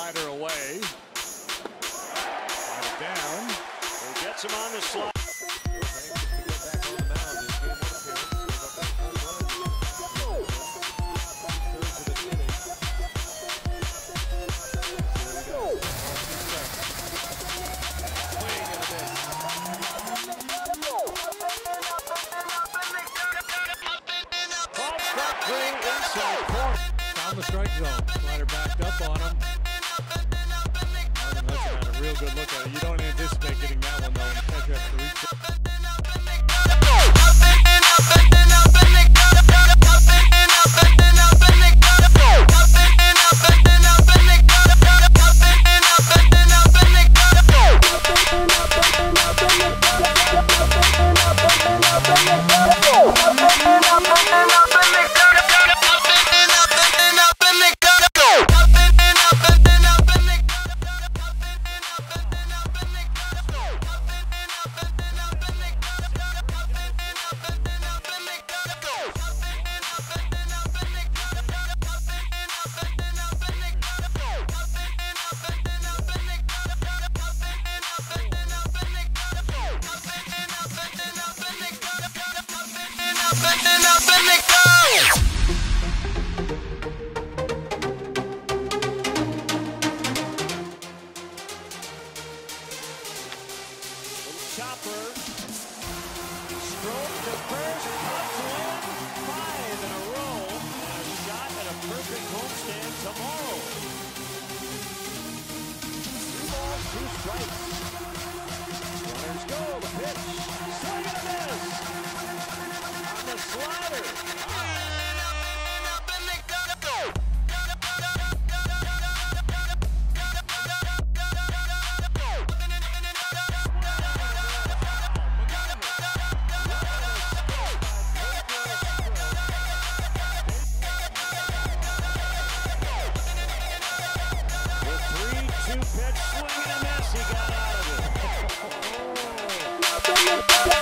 slider away. Slide it down. He gets him on the slide. Found the strike zone. Slider backed up on him. Good look at it. You don't anticipate chopper. Swing and a miss. He got out of it. Oh.